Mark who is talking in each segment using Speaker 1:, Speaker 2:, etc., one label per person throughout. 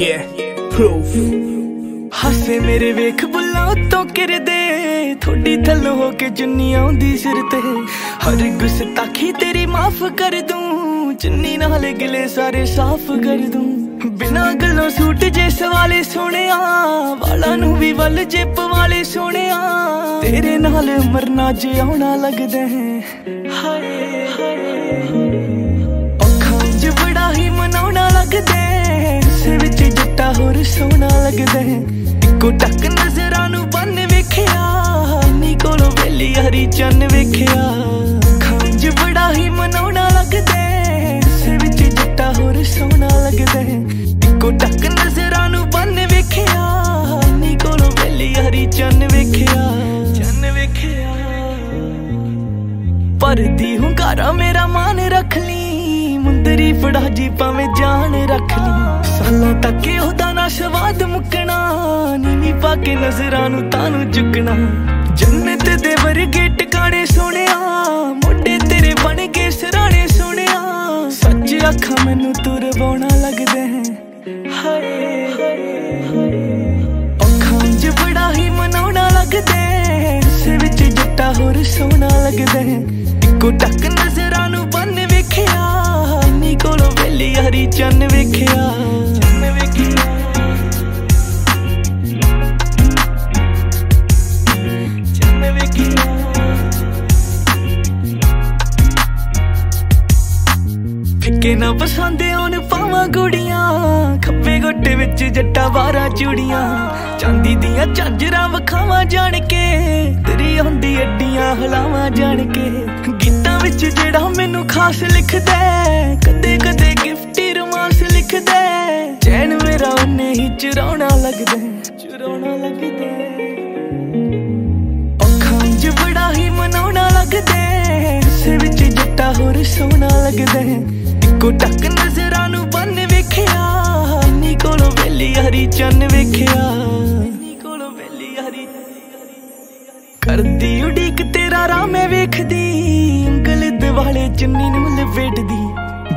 Speaker 1: Yeah, proof ਹਾਸੇ ਮੇਰੇ ਵੇਖ ਬੁੱਲਾਂ ਤੋਂ ਕਿਰਦੇ ਥੋੜੀ ਥੱਲੋਂ ਹੋ ਕੇ ਚੁੰਨੀ ਆਉਂਦੀ ਸਿਰ ਤੇ। ਹਰ ਗੁਸਤਾਖੀ ਤੇਰੀ ਮਾਫ ਕਰ ਦੂੰ। ਚੁੰਨੀ ਨਾਲ ਗਿਲੇ ਸਾਰੇ ਸਾਫ਼ ਕਰ ਦੂੰ। ਬਿਨਾ ਗੱਲੋਂ ਸੂਟ ਜੇ ਸਵਾਲੇ ਸੋਹਣਿਆ, ਵਾਲਾਂ ਨੂੰ ਵੀ ਵੱਲ ਜਿੱਪ ਵਾਲੇ ਸੋਹਣਿਆ। ਤੇਰੇ ਨਾਲ ਮਰਨਾ ਜੇ ਆਉਣਾ ਲੱਗਦਾ ਹੈ। ਹਾਏ ਹਾਏ ਅੱਖਾਂ 'ਚ ਬੜਾ ਹੀ ਮਨਾਉਣਾ ਲੱਗਦਾ ਇੱਕੋ ਟੱਕ ਨਜ਼ਰਾਂ ਨੂੰ ਬੰਨ ਵੇਖਿਆ। ਨੀ ਕੋਲੋਂ ਵੇਲੀ ਹਰੀ ਚੰਨ ਵੇਖਿਆ। ਅੱਖਾਂ ਬੜਾ ਹੀ ਮਨਾਉਣਾ ਲੱਗਦਾ ਸੇ ਵਿੱਚ ਜੱਟਾ ਹੋਰ ਸੋਹਣਾ ਲੱਗਦਾ ਇੱਕੋ ਟੱਕ ਨਜ਼ਰਾਂ ਨੂੰ ਬੰਨ ਵੇਖਿਆ। ਨੀ ਕੋਲੋਂ ਵੇਲੀ ਹਰੀ ਚੰਨ ਵੇਖਿਆ। ਚੰਨ ਵੇਖਿਆ। ਪਰਦੀ ਹੁੰਗਾਰਾ ਮੇਰਾ ਮਾਨ ਰੱਖ ਲਈ ਮੁੰਦਰੀ ਫੜਾ ਜੀ ਭਾਵੇਂ ਜਾਨ ਰੱਖ ਲਈ ਸਾਲਾਂ ਤੱਕ ਉਹਦਾ ਨਾ ਸਵਾਦ ਮੁੱਕਣਾ ਪਾ ਕੇ ਨਜ਼ਰਾਂ ਨੂੰ ਤਾਨੂੰ ਚੁੱਕਣਾ। ਜੰਨਤ ਦੇ ਵਰਗੇ ਟਿਕਾਣੇ ਸੋਹਣਿਆ ਮੋਢੇ ਤੇਰੇ ਬਣ ਕੇ ਸਰਾਣੇ ਸੋਹਣਿਆ ਸੱਚ ਅੱਖਾਂ ਮੈਨੂੰ ਤੁਰਵਾਉਣਾ ਲੱਗਦਾ ਹੈ। ਹਾਏ, ਅੱਖਾਂ 'ਚ ਬੜਾ ਹੀ ਮਨਾਉਣਾ ਲੱਗਦਾ ਸੇ ਵਿੱਚ ਜੱਟਾ ਹੋਰ ਸੋਹਣਾ ਲੱਗਦਾ ਇੱਕੋ ਟੱਕ ਨਜ਼ਰਾਂ ਨੂੰ ਬੰਨ ਵੇਖਿਆ। ਨੀ ਕੋਲੋਂ ਵੇਲੀ ਹਰੀ ਚੰਨ ਵੇਖਿਆ। ਕਿ ਨਾ ਪਸੰਦ ਆਉਣ ਪਾਵਾਂ ਗੁੜੀਆਂ। ਖੱਬੇ ਗੋਟੇ ਵਿੱਚ ਜੱਟਾ ਬਾਰਾ ਚੂੜੀਆਂ। ਚਾਂਦੀ ਦੀਆਂ ਝਾਂਜਰਾਂ ਵਖਾਵਾਂ ਜਾਣ ਕੇ। ਤੇਰੀ ਹੁੰਦੀ ਅੱਡੀਆਂ ਹਲਾਵਾਂ ਜਾਣ ਕੇ। ਗੀਤਾਂ ਵਿੱਚ ਜਿਹੜਾ ਮੈਨੂੰ ਖਾਸ ਲਿਖਦਾ ਕਦੇ ਕਦੇ ਗਿਫਟੀ ਰੋਮਾਂਸ ਲਿਖਦਾ ਚੈਨ ਮੇਰਾ ਉਹਨੇ ਹੀ ਚੁਰਾਉਣਾ ਲੱਗਦਾ ਚੁਰਾਉਣਾ ਲੱਗਦਾ ਅੱਖਾਂ 'ਚ ਬੜਾ ਹੀ ਮਨਾਉਣਾ ਲੱਗਦਾ ਸੇ ਵਿੱਚ ਜੱਟਾ ਹੋਰ ਸੋਹਣਾ ਲੱਗਦਾ ਇੱਕੋ ਟੱਕ ਨਜ਼ਰਾਂ ਨੂੰ ਬੰਨ ਵੇਖਿਆ। ਨੀ ਕੋਲੋਂ ਵੇਲੀ ਹਰੀ ਚੰਨ ਵੇਖਿਆ। ਨੀ ਕੋਲੋਂ ਵੇਲੀ ਹਰੀ ਕਰਦੀ ਉਡੀਕ ਤੇਰਾ ਰਾਹ ਮੈਂ ਵੇਖਦੀ। ਉਂਗਲ ਦਿਵਾਲੇ ਚੁੰਨੀ ਨੂੰ ਲਪੇਟਦੀ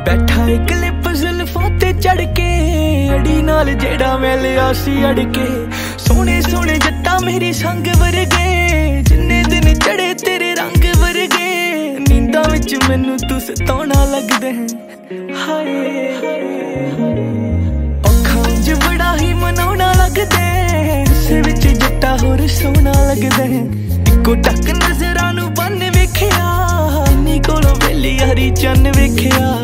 Speaker 1: ਬੈਠਾ ਇੱਕ ਲਿਪ ਜ਼ੁਲਫਾਂ ਤੇ ਚੜ ਕੇ ਅੜੀ ਨਾਲ ਜਿਹੜਾ ਮੈਂ ਲਿਆ ਸੀ ਅੜ ਕੇ ਸੋਹਣੇ ਸੋਹਣੇ ਜੱਟਾਂ ਮੇਰੀ ਸੰਗ ਵਰਗੇ। ਜਿੰਨੇ ਦਿਨ ਚੜੇ ਤੇਰੇ ਰੰਗ ਵਰਗੇ। ਨੀਂਦਾਂ ਵਿੱਚ ਮੈਨੂੰ ਤੂੰ ਸਤਾਉਣਾ ਲੱਗਦਾ ਹੈ। ਹਾਏ ਅੱਖਾਂ 'ਚ ਬੜਾ ਹੀ ਮਨਾਉਣਾ ਲੱਗਦਾ ਸੇ ਵਿੱਚ ਜੱਟਾ ਹੋਰ ਸੋਹਣਾ ਲੱਗਦਾ ਇੱਕੋ ਟੱਕ ਨਜ਼ਰਾਂ ਨੂੰ ਬੰਨ ਵੇਖਿਆ। ਨੀ ਕੋਲੋਂ ਵੇਲੀ ਹਰੀ ਚੰਨ ਵੇਖਿਆ।